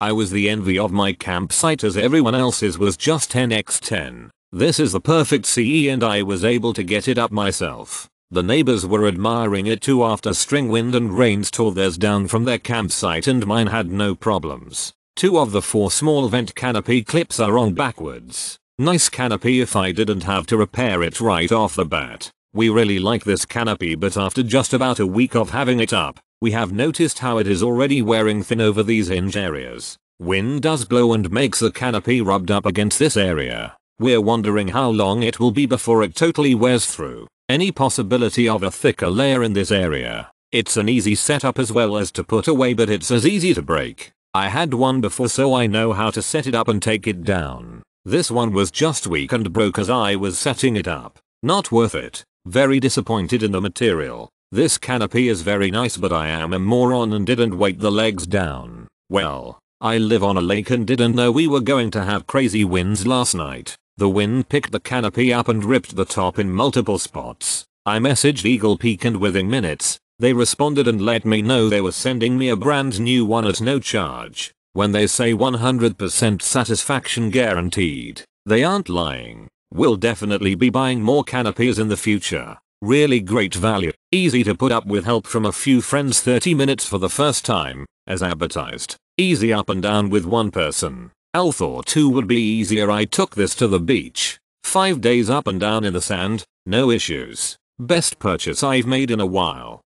I was the envy of my campsite as everyone else's was just 10x10. This is the perfect CE and I was able to get it up myself. The neighbors were admiring it too after string wind and rains tore theirs down from their campsite and mine had no problems. Two of the four small vent canopy clips are on backwards. Nice canopy if I didn't have to repair it right off the bat. We really like this canopy but after just about a week of having it up, we have noticed how it is already wearing thin over these hinge areas. Wind does blow and makes the canopy rubbed up against this area. We're wondering how long it will be before it totally wears through. Any possibility of a thicker layer in this area. It's an easy setup as well as to put away but it's as easy to break. I had one before so I know how to set it up and take it down. This one was just weak and broke as I was setting it up. Not worth it. Very disappointed in the material. This canopy is very nice but I am a moron and didn't weight the legs down. Well, I live on a lake and didn't know we were going to have crazy winds last night. The wind picked the canopy up and ripped the top in multiple spots. I messaged Eagle Peak and within minutes, they responded and let me know they were sending me a brand new one at no charge. When they say 100% satisfaction guaranteed, they aren't lying. We'll definitely be buying more canopies in the future. Really great value, easy to put up with help from a few friends 30 minutes for the first time, as advertised. Easy up and down with one person. Thought 2 would be easier I took this to the beach. 5 days up and down in the sand, no issues. Best purchase I've made in a while.